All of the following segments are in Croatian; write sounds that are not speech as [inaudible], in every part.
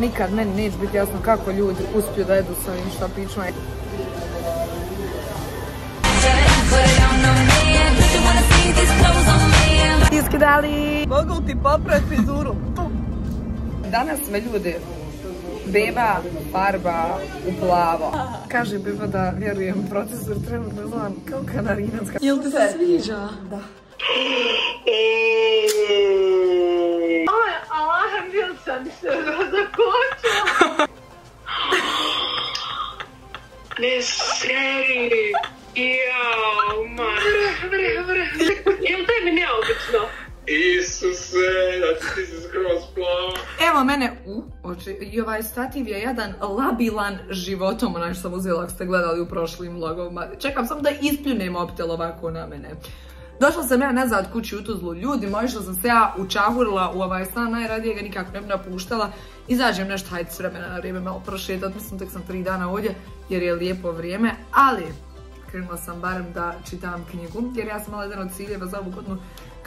Nikad meni neće biti jasno kako ljudi uspiju da jedu sa ovim štapićima. Iskidali! Mogu ti popraviti frizuru? Danas me ljudi beba farba u plavo. Kaže beba da vjerujem procesor trenutno znam kao kanarinac. Jel ti se sviđa? Da. Allah, bil sam se zakočila. Ne seri. Jao, man. Vre, vre, vre. Jel tebi neobično? Isuse, znači ti si skroz plava. Evo mene u oči. I ovaj stativ je jedan labilan životom, onaj što sam uzela ako ste gledali u prošlim vlogovima. Čekam samo da ispljunem optel ovako na mene. Došla sam ja nazad kući u Tuzlu. Ljudi moji što sam se ja učahurila u ovaj stan, najradije ga nikako ne bi napuštala. Izađem nešto, hajde s vremena na vrijeme malo prošetat, mislim tek sam tri dana ovdje jer je lijepo vrijeme, ali krenula sam barem da čitam knjigu, jer ja sam imala jedan od ciljeva za ovu godinu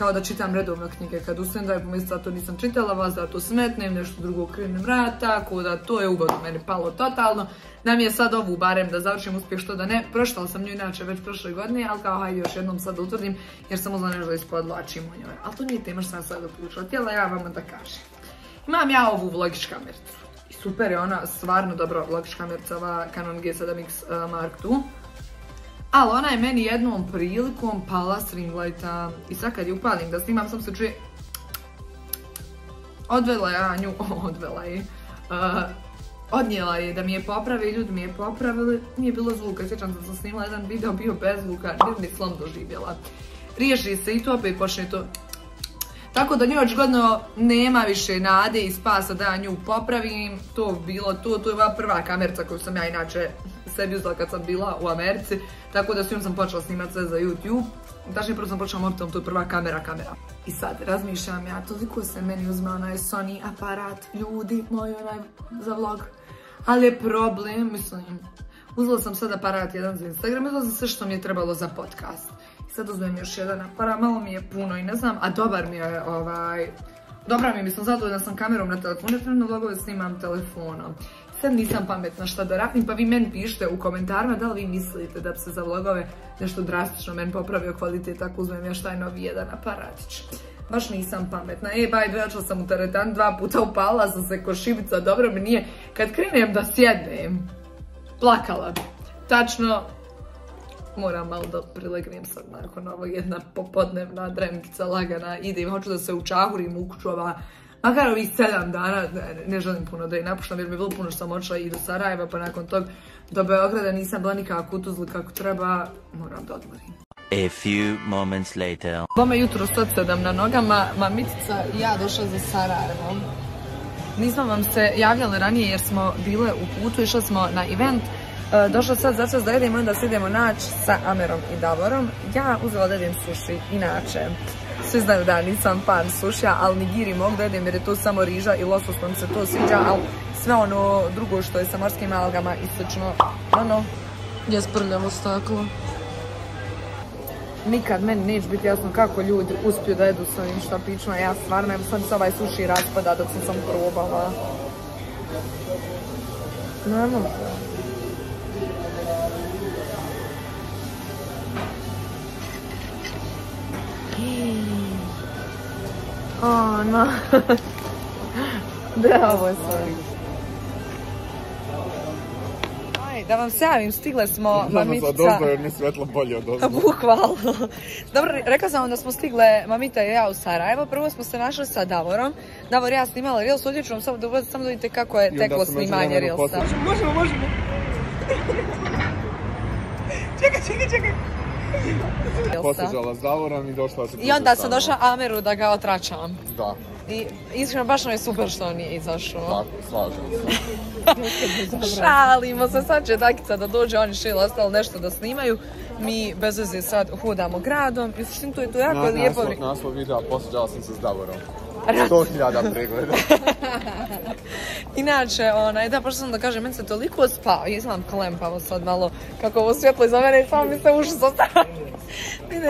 kao da čitam redovno knjige. Kad ustanem da je pomislila to nisam čitala, vas da to smetnem, nešto drugo krenem rata, tako da to je uvod u meni palo totalno. Da mi je sad ovu barem da završim uspjeh što da ne. Proštala sam nju inače već prošle godine, ali kao hajde još jednom sad utvrdim jer sam uzela nešto ispodlačim u njoj. Ali to nije tema što sam sad uključila. Htjela ja vam da kažem. Imam ja ovu vlogiš kamercu. Super je ona, stvarno dobra kamerca, ova Canon G7X uh, Mark II. Ali ona je meni jednom prilikom pala s ring lighta i sad kad je upalim da snimam sam se čuje Odvela je nju, [laughs] odvela je. Uh, odnijela je da mi je popravi, ljudi mi je popravili, nije bilo zvuka, sjećam da sam snimala jedan video, bio bez zvuka, ni slom doživjela. Riješi se i to opet počne to tako da nju očigledno nema više nade i spasa da ja nju popravim. To bilo to, to je ova prva kamerca koju sam ja inače sebi uzela kad sam bila u Americi. Tako da s njom sam počela snimati sve za YouTube. Tačnije prvo sam počela mobitom, to je prva kamera, kamera. I sad razmišljam ja, toliko se meni uzme onaj Sony aparat, ljudi, moj onaj za vlog. Ali je problem, mislim, uzela sam sad aparat jedan za Instagram, uzela sam sve što mi je trebalo za podcast. I sad uzmem još jedan aparat, malo mi je puno i ne znam, a dobar mi je ovaj... Dobra mi je, mislim, zadovoljna sam kamerom na telefonu, jer vlogove snimam telefonom. Sad nisam pametna šta da radim, pa vi meni pišite u komentarima da li vi mislite da bi se za vlogove nešto drastično meni popravio kvalitet ako uzmem još taj novi jedan aparatić. Baš nisam pametna. E, by the sam u teretan, dva puta upala sam se ko šibica, dobro mi nije. Kad krenem da sjednem, plakala bi. Tačno, moram malo da prilegnem sad nakon ovo jedna popodnevna dremkica lagana, idem, hoću da se učahurim u kuću Makar ovih sedam dana, ne, želim puno da je napuštam jer mi je bilo puno što sam odšla i do Sarajeva pa nakon tog do Beograda nisam bila nikako u kako treba, moram da odmorim. A few moments later. Bome jutro sad sedam na nogama, mamitica i ja došla za Sarajevo. Nismo vam se javljali ranije jer smo bile u putu, išli smo na event. E, došla sad za da jedemo onda se idemo naći sa Amerom i Davorom. Ja uzela da jedem suši, inače. Svi znaju da nisam fan sušija, ali nigiri mogu da jedem jer je to samo riža i losos nam se to sviđa, ali sve ono drugo što je sa morskim algama i slično, ono... Je sprljavo staklo. Nikad meni neće biti jasno kako ljudi uspiju da jedu s ovim štapićima, ja stvarno, sad se ovaj suši raspada dok sam sam probala. Ne može. O, no. Da, ovo je Aj, da vam se javim, stigle smo mamica... Za dozdo jer mi svetlo bolje od dozdo. [laughs] Bukvalno. Dobro, rekla sam vam da smo stigle mamita i ja u Sarajevo. Prvo smo se našli sa Davorom. Davor ja snimala Reels, odjeću ću vam samo da, samo da vidite kako je teklo snimanje Reelsa. Možemo, možemo. [laughs] čekaj, čekaj, čekaj. Posjeđala s Davorom i došla se I onda sam došla Ameru da ga otračam. Da. I iskreno baš nam je super što on nije izašao. Tako, slažem se. [laughs] Šalimo se, sad će Dakica da dođe, oni šili ostalo nešto da snimaju. Mi bez veze sad hodamo gradom i suštim to je to jako lijepo. Naslov videa posjeđala sam se s Davorom. 100.000 pregleda. [laughs] Inače, onaj, da, pošto sam da kažem, meni se toliko spao, izgledam klempavo sad malo, kako ovo svjetlo iza mene samo mi se uši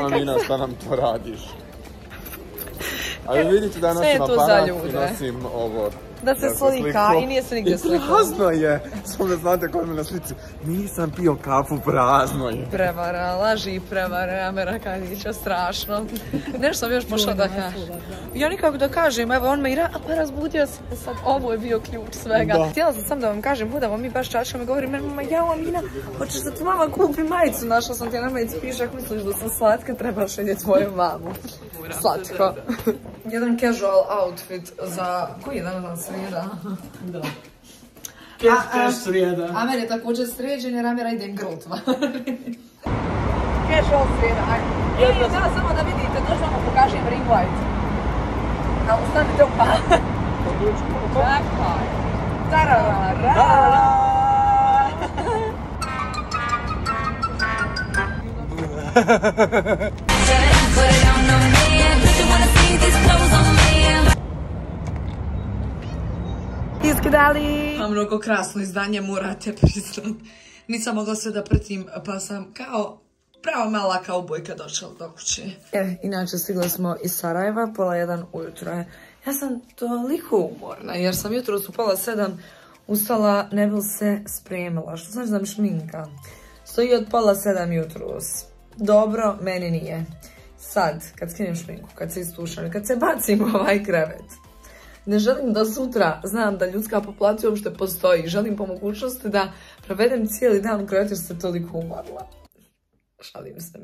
A Mina, šta nam to radiš? [laughs] Ali vidite da nosim aparat i nosim ovo da se Ja slika i nije se nigdje I slikao. Prazno je. Samo da znate kod me na slici. Nisam pio kafu, prazno je. Prevara, laži i prevara, Amerikanića, strašno. Nešto sam još pošla da kažem. Ja nikako da kažem, evo on me ira, a pa razbudio se sad, ovo je bio ključ svega. Da. Htjela sam sam da vam kažem, budemo mi baš čačkama i govori meni, mama, ja Amina, hoćeš da ti mama kupi majicu, našla sam ti na majicu, piše, ako misliš da sam slatka, trebaš vidjeti tvoju mamu. Slatko. Jedan casual outfit za, koji je dan dan srijeda? Da. Keš srijeda. Amer je također sređen jer Amera ide grltva. Casual srijeda, ajde. I da, samo da vidite, došla vam pokažem ring light. A ustanite u pa. Čekaj. Tararara. Iskidali! Imam mnogo krasno izdanje, morate [laughs] priznat. Nisam mogla sve da pratim, pa sam kao prava mala kaubojka došla do kuće. E, inače stigli smo iz Sarajeva, pola jedan ujutro je. Ja sam toliko umorna, jer sam jutro u pola sedam ustala, ne bil se spremila, što znači da mi šminka. Stoji od pola sedam jutros. Dobro, meni nije. Sad, kad skinem šminku, kad se istušam, kad se bacim u ovaj krevet, ne želim da sutra znam da ljudska populacija uopšte postoji. Želim po mogućnosti da provedem cijeli dan u krevetu jer se toliko umorla. Šalim se.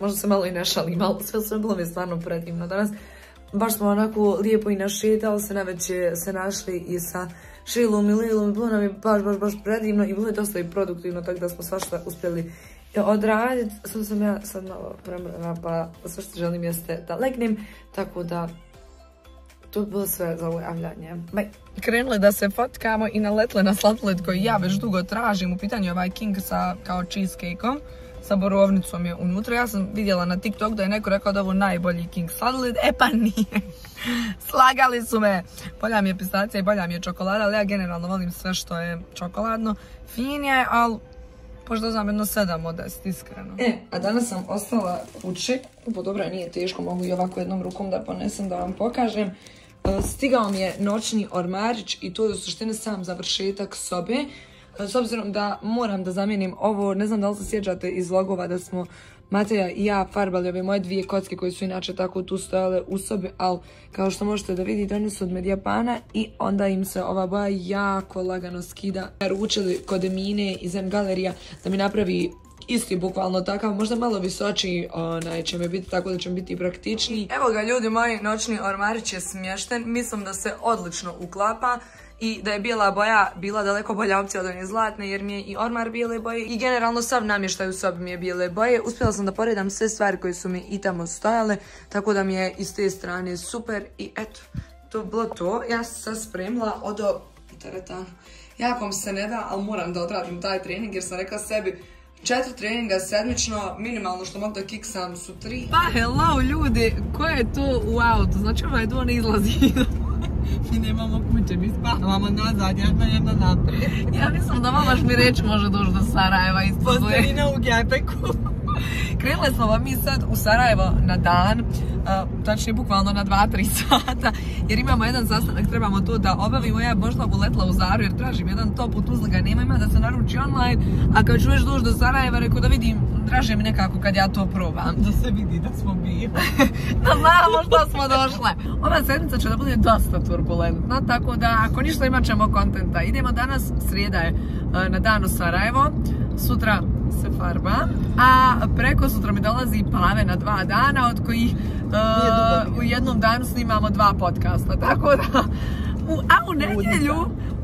Možda se malo i ne šalim, ali sve sve bilo mi stvarno predivno. Danas baš smo onako lijepo i našetali se, najveće se našli i sa Šilom i Lilom bilo nam je baš, baš, baš predivno i bilo je dosta i produktivno, tako da smo svašta uspjeli odraditi. Sad sam ja sad malo premrena, pa sve što želim jeste da legnem, tako da to je bilo sve za ovo javljanje. Krenuli da se fotkamo i naletile na sladoled koji ja već dugo tražim. U pitanju je ovaj King sa kao cheesecake-om. Sa borovnicom je unutra. Ja sam vidjela na TikTok da je neko rekao da je ovo najbolji King sladoled. E pa nije. [laughs] Slagali su me. Bolja mi je pistacija i bolja mi je čokolada, ali ja generalno volim sve što je čokoladno. Fin je, ali pošto znam jedno 7 od 10, iskreno. E, a danas sam ostala kući. Bo dobro, nije teško, mogu i ovako jednom rukom da ponesem da vam pokažem. E, Stigao mi je noćni ormarić i to je u suštini sam završetak sobe. E, S obzirom da moram da zamijenim ovo, ne znam da li se sjećate iz logova da smo Mateja i ja farbali ove moje dvije kocke koje su inače tako tu stojale u sobi, ali kao što možete da vidite one su od Medijapana i onda im se ova boja jako lagano skida. Ručili kod Emine iz M Galerija da mi napravi isti bukvalno takav, možda malo visočiji onaj, će mi biti tako da će mi biti praktičniji. Evo ga ljudi moji, noćni ormarić je smješten, mislim da se odlično uklapa i da je bijela boja bila daleko bolja opcija od one zlatne jer mi je i ormar bijele boje i generalno sav namještaj u sobi mi je bijele boje. Uspjela sam da poredam sve stvari koje su mi i tamo stojale, tako da mi je iz te strane super i eto, to bilo to. Ja sam sad spremila odo teretanu. Jako mi se ne da, ali moram da odradim taj trening jer sam rekla sebi Četiri treninga sedmično, minimalno što mogu da kiksam su tri. Pa hello ljudi, ko je tu u autu? Znači ovaj dvo ne izlazi. [laughs] mi nemamo kuće, mi spavamo nazad, jedna jedna naprijed. ja mislim da mamaš mi reći može doći do Sarajeva isto Postavina u gepeku. Krenuli smo vam mi sad u Sarajevo na dan, a, tačnije bukvalno na 2-3 [laughs] sata, jer imamo jedan sastanak, trebamo to da obavimo. Ja Božla uletla u Zaru jer tražim jedan top u Tuzli ga nema, ima da se naruči online, a kad ću već doći do Sarajeva, rekao da vidim, draže mi nekako kad ja to probam. Da se vidi da smo bili. [laughs] da znamo što smo došle. Ova sedmica će da bude dosta turbulentna, tako da ako ništa imat ćemo kontenta. Idemo danas, srijeda je e, na danu Sarajevo, sutra se farba, a preko sutra mi dolazi Pave na dva dana, od kojih e, u jednom danu snimamo dva podcasta, tako da u, a u nedjelju,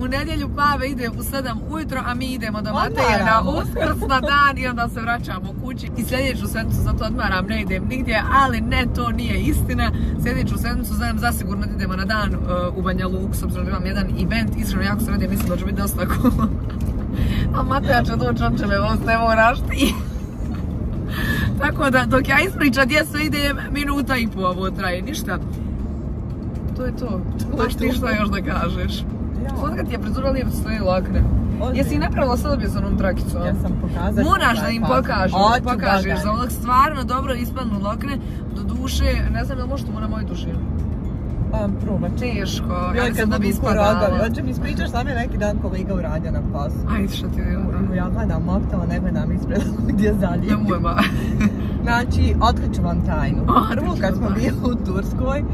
u nedjelju Pave ide u 7 ujutro, a mi idemo do Mateje na uskrs na dan i onda se vraćamo kući. I sljedeću sedmicu zato odmaram, ne idem nigdje, ali ne, to nije istina. Sljedeću sedmicu znam zasigurno da idemo na dan uh, u Banja Luku, s obzirom da imam jedan event, iskreno jako se radim, mislim da će biti dosta cool. A Mateja će doći, on će me voz, ne moraš ti. [laughs] Tako da, dok ja ispričam gdje sve idem, minuta i po ovo traje, ništa. To je to. Baš ti šta još da kažeš. Kad ti je prizura lijepo stoji lakne. Jesi napravila sad bi s onom trakicom? Ja sam pokazat. Moraš da im pokažeš, pokažeš za ovak stvarno dobro ispadnu lokne. Do duše, ne znam da možete mu na moj duši. Pa probat. Teško. Ja Joj, mislim kad da bi ispadala. Hoće mi ispričaš sam je neki dan kolega uradio na poslu. Ajde, što ti je ono? Ja gledam mobitel, ne gledam ispred [laughs] gdje zalije. Nemoj ma. Znači, otkriću vam tajnu. Prvo kad smo bili u Turskoj,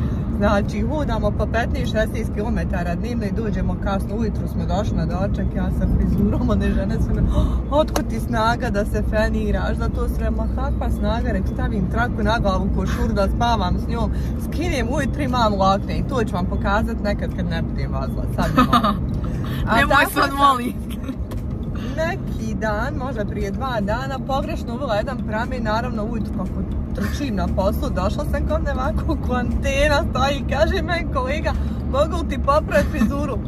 znači hodamo po 15-16 km dnevno i dođemo kasno, ujutru smo došli na doček, ja sa frizurom, one žene su me, "Oh, ti snaga da se feniraš, za to sve, ma kakva snaga, rek stavim traku na glavu košur da spavam s njom, skinem ujutru imam lokne i to ću vam pokazat nekad kad ne budem vazla, sad [laughs] Nemoj sad sam- molim. neki dan, možda prije dva dana, pogrešno uvela jedan pramen, naravno ujutro kako trčim na poslu, došla sam kod ovako ko antena stoji i kaže meni kolega, mogu ti popraviti frizuru?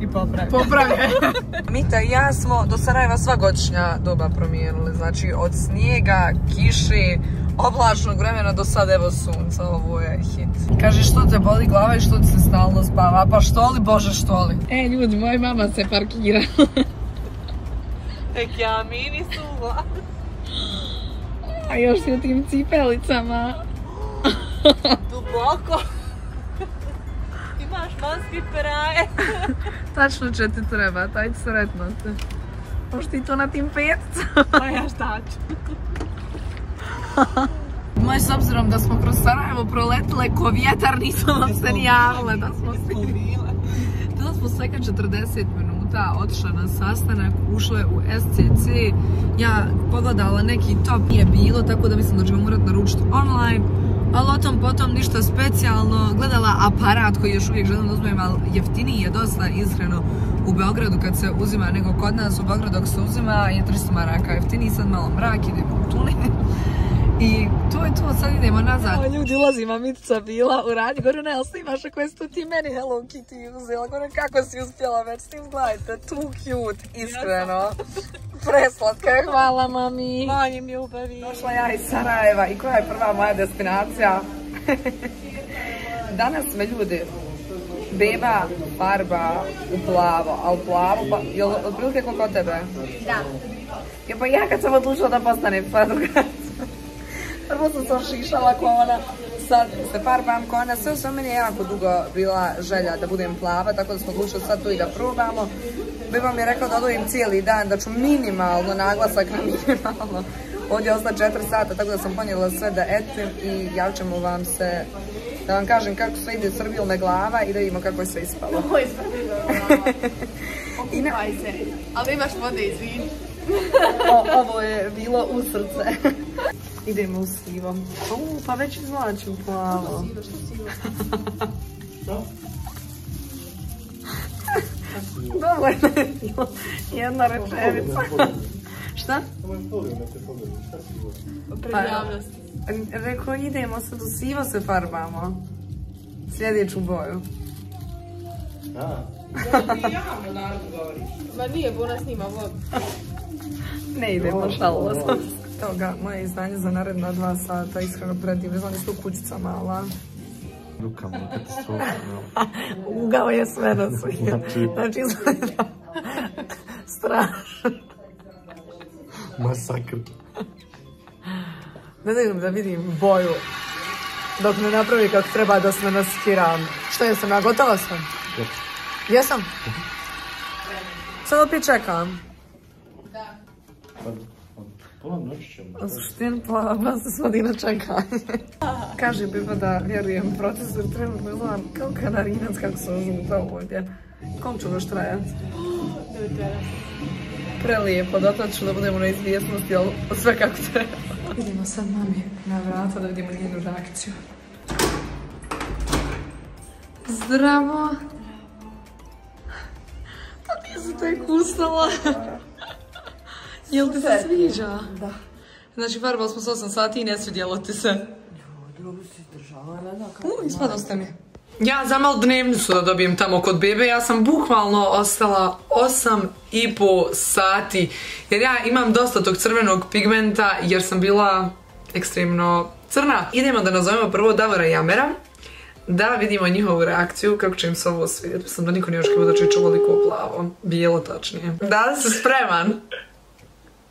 I popravi. Popravljaj. [laughs] Mita i ja smo do Sarajeva sva godišnja doba promijenili. Znači od snijega, kiši, oblačnog vremena do sad evo sunca. Ovo je hit. Kaže što te boli glava i što ti se stalno spava. Pa što li, bože što li? E, ljudi, moja mama se parkira. Tek [laughs] ja mini suva. [laughs] A još si u tim cipelicama. [laughs] Duboko. [laughs] Imaš maski peraje. [laughs] Tačno će ti treba, taj sretno te. Možeš ti to na tim peticama. Pa ja šta ću? Moj, s obzirom da smo kroz Sarajevo proletile ko vjetar, nisam vam se ni javile da smo stigli. Bila smo svega 40 minuta, otišle na sastanak, ušle u SCC, ja pogledala neki top, nije bilo, tako da mislim da ćemo morat naručiti online, ali o tom potom ništa specijalno, gledala aparat koji još uvijek želim da uzmem, ali jeftiniji je dosta iskreno u Beogradu kad se uzima nego kod nas. U Beogradu ako se uzima je 300 maraka. Jeftiniji, sad malo mrak, idemo u tuni. [laughs] I to je to, sad idemo nazad. Ljudi, ulazi mamica bila u radnji. Govorim, ne, ali snimaš ako jesi tu ti meni Hello Kitty uzela. Govorim, kako si uspjela već s tim, gledajte, too cute, iskreno. [laughs] Preslatka je, hvala mami. Manjim ljubavi. Došla ja iz Sarajeva i koja je prva moja destinacija? [laughs] Danas me ljudi beba farba u plavo, a u plavo, pa, jel otprilike koliko tebe? Da. Ja, pa ja kad sam odlučila da postanem farba, prvo sam se ošišala ko ona, sad se farbam ko ona, sve sve meni je jako dugo bila želja da budem plava, tako da smo odlučili sad tu i da probamo. Beba mi je rekla da odvojim cijeli dan, da ću minimalno naglasak na minimalno. Ovdje osta 4 sata, tako da sam ponijela sve da etim i javit ćemo vam se da vam kažem kako sve ide srbilo me glava i da vidimo kako je sve ispalo. Ovo je [laughs] na- Okupaj se. Ali imaš vode, izvini. Ovo je bilo u srce. [laughs] Idemo u sivo. U, pa već izvlačim plavo. Dovoljno je bilo jedna rečenica. Šta? Pa. Rekao, idemo sad u sivo se farbamo. Sljedeću boju. Ma nije, bo ona snima vodu. Ne idemo, šalila sam se. Toga, moje izdanje za naredna dva sata, iskreno predivno, znam da su kućica mala. Rukama, katastrofa. Ugao je sve na svijetu. [laughs] Znači- Znači, izgleda strašno. Masakr. Ne znam da vidim boju dok ne napravi kako treba da se naskiram. Što jesam, ja gotova sam? Jesam? Sad opet čekam. Pola noći ćemo. U suštini pa vas se svodi na čekanje. Kaže Biba da vjerujem u proces jer trenutno izgledam kao kanarinac kako se ožuta ovdje. Kom ću još trajati? Prelijepo, ću da budemo na izvjesnosti, ali sve kako treba. Idemo sad mami na vrata da vidimo njenu reakciju. Zdravo. Pa ti se tek ustala. Jel ti se sviđa? Da. Znači, farbali smo s 8 sati i ne svidjelo ti se. Dobro si držala, U, ispadao ste mi. Ja zamal dnevnicu da dobijem tamo kod bebe, ja sam bukvalno ostala 8 i po sati. Jer ja imam dosta tog crvenog pigmenta jer sam bila ekstremno crna. Idemo da nazovemo prvo Davora i Amera. Da vidimo njihovu reakciju, kako će im se ovo svidjeti. Mislim da niko nije očekivao da će ići ovoliko plavo. Bijelo tačnije. Da si spreman?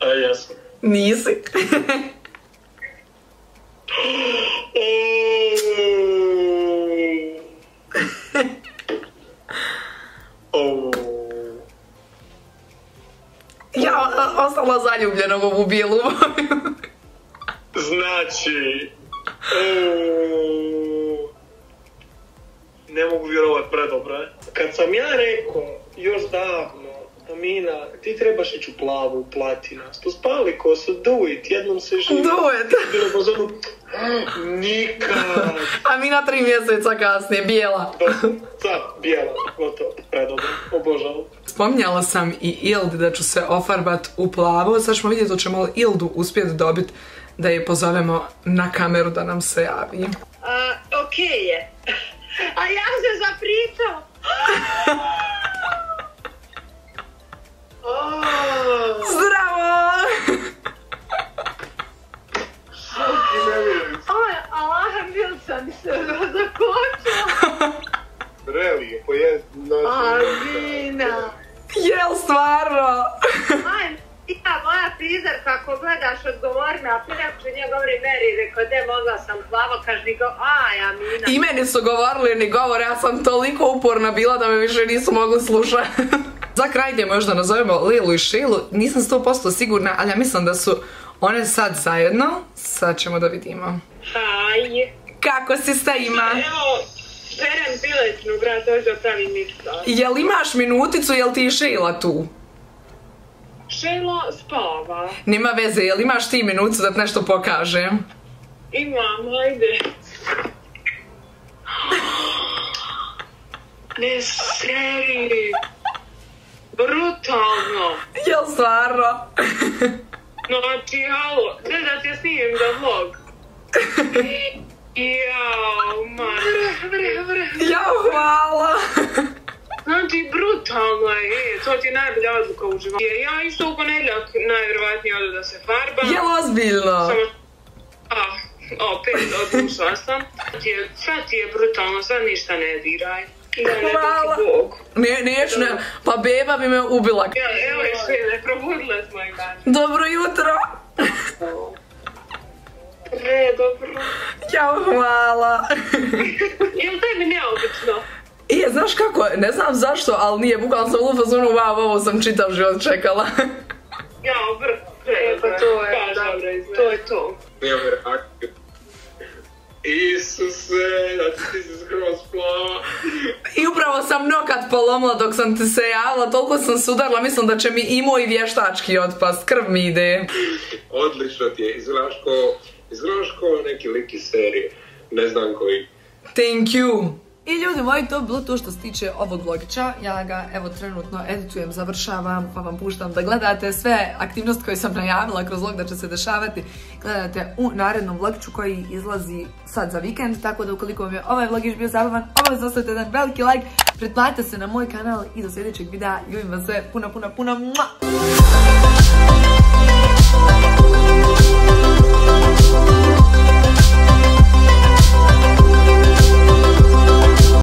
A jesam. Nisi. [laughs] [laughs] Ja ostala zaljubljena u ovu bijelu [laughs] boju. Znači... Um, ne mogu vjerovat, predobre. Kad sam ja rekao, još davno, Amina, ti trebaš ići u plavu, platinastu, spali kosu, do it, jednom se živi. Do it. Bilo po zonu, nikad. [laughs] Amina tri mjeseca kasnije, bijela. Sad, bijela, gotovo, predobro, obožavam. Spominjala sam i Ildi da ću se ofarbat u plavo, sad ćemo vidjeti hoćemo li Ildu uspjeti dobiti da je pozovemo na kameru da nam se javi. Okej je. [laughs] A ja se zapričao. [laughs] Zdravo! Aj, alarm bil sam se zakočio. Prelijepo je. Amina. Jel stvarno? Ja, moja frizerka, ako gledaš, odgovori me, a Pirevčinje govori meri, rekao, de, mogla sam plavo, kaži go, aj, Amina. I meni su govorili ni govore, ja sam toliko uporna bila da me više nisu mogli slušati. Za kraj gdje možda nazovemo Lilu i Šilu, nisam 100% sigurna, ali ja mislim da su one sad zajedno. Sad ćemo da vidimo. Aj. Kako si sta ima? Evo, perem piletnu, brat, dođe pravi miksa. Jel imaš minuticu, jel ti je Šila tu? Šelo spava. Nema veze, jel imaš ti minuticu da ti nešto pokažem? Imam, ajde. [gasps] Ne seri. Brutalno. Jel stvarno? [laughs] Znači, halo, gdje da ti snimim za vlog? [laughs] Jao, man, vre, vre. Ja, hvala. [laughs] Znači, brutalno je, e, to ti je najbolja odluka u životu. Ja isto u ponedljak najvjerovatnije odu da se farbam. Jel ozbiljno? Samo, a, opet odlučila sam. Sad ti je brutalno, sad ništa ne diraj. Hvala. Ne, neću, ne. Pa beba bi me ubila. Ja, evo je sve, probudile smo i dan. Dobro jutro. Pre, dobro. Ja, hvala. Jel tebi neobično? I, znaš kako, ne znam zašto, ali nije, bukvalno sam u fazonu, wow, ovo sam čitav život čekala. Ja, vr, pre, pa to je, da, to je to. Nemam reakciju. Isuse, znači ti si skroz plava. I upravo sam nokat polomila dok sam ti se javila, toliko sam se udarila, mislim da će mi i moj vještački otpast, krv mi ide. Odlično ti je, izgledaš ko, izgledaš ko neki lik iz serije. Ne znam koji. Thank you. I ljudi moji, to je bilo to što se tiče ovog vlogića. Ja ga evo trenutno editujem, završavam, pa vam puštam da gledate sve aktivnosti koje sam najavila kroz vlog da će se dešavati. Gledate u narednom vlogiću koji izlazi sad za vikend, tako da ukoliko vam je ovaj vlogić bio zabavan, obavezno ostavite jedan veliki like, pretplatite se na moj kanal i do sljedećeg videa. Ljubim vas sve, puno, puno, puno. Mua!